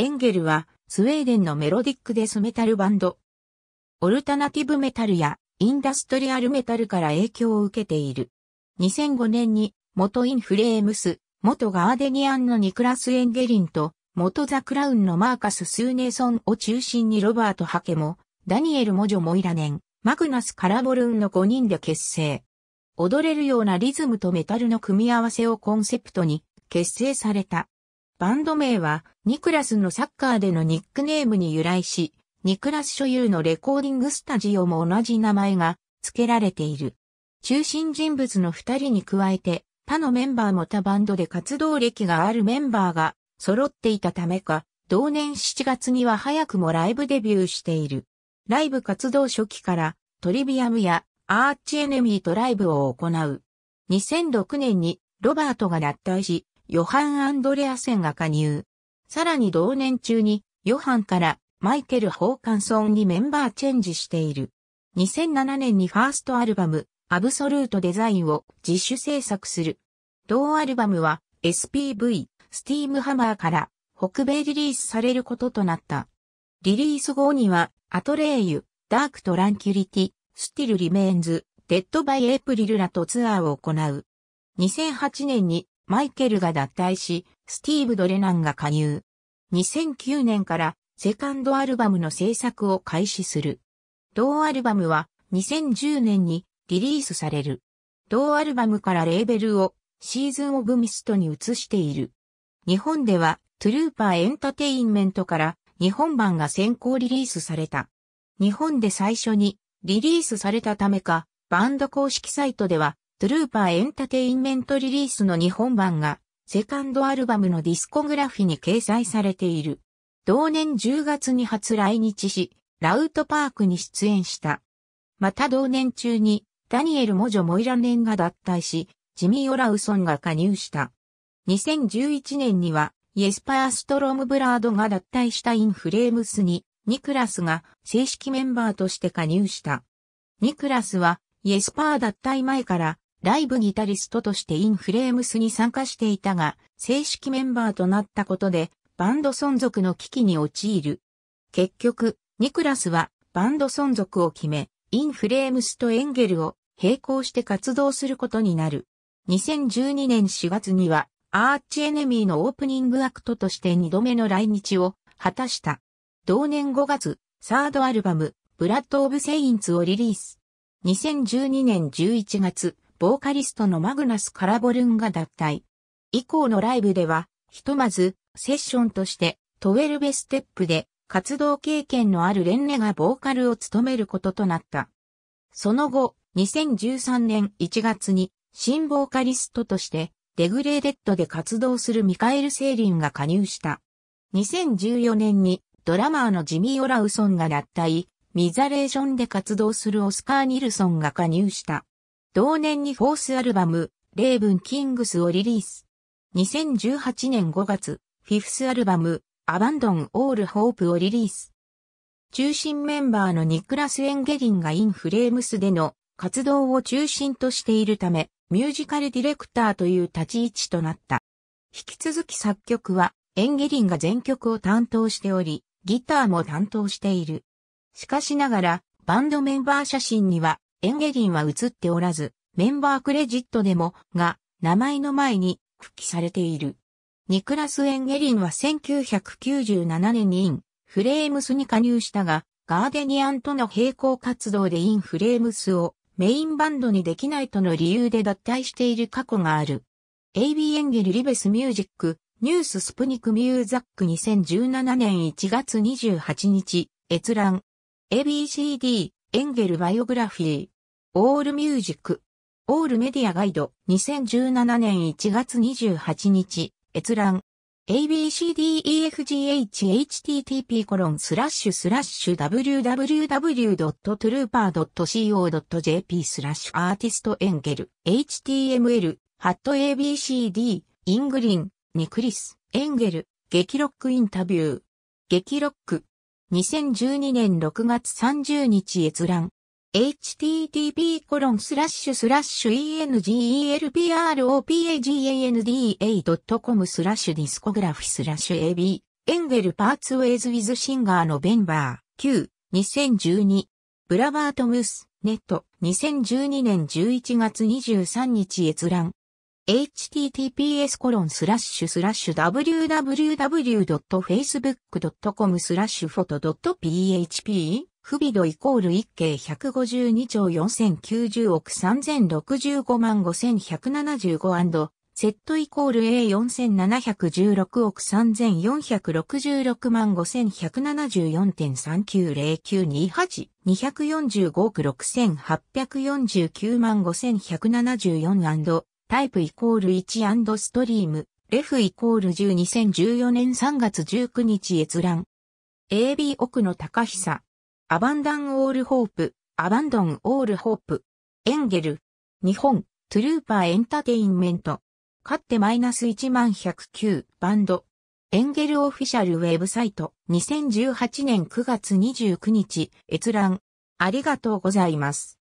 エンゲルはスウェーデンのメロディックデスメタルバンド。オルタナティブメタルやインダストリアルメタルから影響を受けている。2005年に元インフレームス、元ガーデニアンのニクラス・エンゲリンと元ザ・クラウンのマーカス・スーネーソンを中心にロバート・ハケモ、ダニエル・モジョ・モイラネン、マグナス・カラボルンの5人で結成。踊れるようなリズムとメタルの組み合わせをコンセプトに結成された。バンド名はニクラスのサッカーでのニックネームに由来し、ニクラス所有のレコーディングスタジオも同じ名前が付けられている。中心人物の二人に加えて他のメンバーも他バンドで活動歴があるメンバーが揃っていたためか、同年7月には早くもライブデビューしている。ライブ活動初期からトリビアムやアーチエネミーとライブを行う。2006年にロバートが脱退し、ヨハン・アンドレアセンが加入。さらに同年中にヨハンからマイケル・ホーカンソンにメンバーチェンジしている。2007年にファーストアルバム、アブソルートデザインを自主制作する。同アルバムは SPV、スティームハマーから北米リリースされることとなった。リリース後には、アトレイユ、ダークトランキュリティ、スティルリメインズ、デッドバイエイプリルらとツアーを行う。2008年にマイケルが脱退し、スティーブ・ドレナンが加入。2009年からセカンドアルバムの制作を開始する。同アルバムは2010年にリリースされる。同アルバムからレーベルをシーズン・オブ・ミストに移している。日本ではトゥルーパーエンタテインメントから日本版が先行リリースされた。日本で最初にリリースされたためか、バンド公式サイトではトゥルーパーエンタテインメントリリースの日本版がセカンドアルバムのディスコグラフィに掲載されている。同年10月に初来日し、ラウドパークに出演した。また同年中にダニエル・モジョ・モイラネンが脱退し、ジミー・オラウソンが加入した。2011年には、イエスパー・ストロームブラードが脱退したインフレームスに、ニクラスが正式メンバーとして加入した。ニクラスは、イエスパー脱退前から、ライブギタリストとしてインフレームスに参加していたが、正式メンバーとなったことで、バンド存続の危機に陥る。結局、ニクラスはバンド存続を決め、インフレームスとエンゲルを並行して活動することになる。2012年4月にはアーチエネミーのオープニングアクトとして2度目の来日を果たした。同年5月、サードアルバム、ブラッド・オブ・セインツをリリース。2012年11月、ボーカリストのマグナス・カラボルンが脱退。以降のライブでは、ひとまず、セッションとして、トウェルブステップで、活動経験のあるレンネがボーカルを務めることとなった。その後、2013年1月に、新ボーカリストとして、デグレーデッドで活動するミカエル・セーリンが加入した。2014年にドラマーのジミー・オラウソンが脱退、ミザレーションで活動するオスカー・ニルソンが加入した。同年にフォースアルバム、レーブン・キングスをリリース。2018年5月、フィフスアルバム、アバンドン・オール・ホープをリリース。中心メンバーのニクラス・エンゲリンがインフレームスでの活動を中心としているため、ミュージカルディレクターという立ち位置となった。引き続き作曲はエンゲリンが全曲を担当しており、ギターも担当している。しかしながら、バンドメンバー写真にはエンゲリンは写っておらず、メンバークレジットでも、が、名前の前に、復帰されている。ニクラス・エンゲリンは1997年にイン、フレームスに加入したが、ガーデニアンとの並行活動でインフレームスをメインバンドにできないとの理由で脱退している過去がある。AB エンゲルリベスミュージック、ニューススプニクミューザック2017年1月28日、閲覧。ABCD、エンゲルバイオグラフィー。オールミュージック。オールメディアガイド2017年1月28日、閲覧。abcdefghhttp コロンスラッシュスラッシュ www.trooper.co.jp スラッシュアーティストエンゲル html ハット abcd イングリンニクリスエンゲル激ロックインタビュー激ロック2012年6月30日閲覧 http://engelpropaganda.com スラッシュディスコグラフィスラッシュ ab エンゲルパーツウェイズ・ウィズ・シンガーのベンバー、Q、2012。ブラバート・ムース、ネット、2012年11月23日閲覧。https コロンスラッシュスラッシュ www.facebook.com スラッシュフォト .php 不備度イコール一計152兆4090億3065万5175セットイコール A4716 億3466万5174.390928 245億6849万5174タイプイコール1ストリーム、レフイコール10 2014年3月19日閲覧。AB 奥の高久。アバンダンオールホープ、アバンドンオールホープ。エンゲル。日本、トゥルーパーエンターテインメント。勝ってマイナス1109バンド。エンゲルオフィシャルウェブサイト2018年9月29日閲覧。ありがとうございます。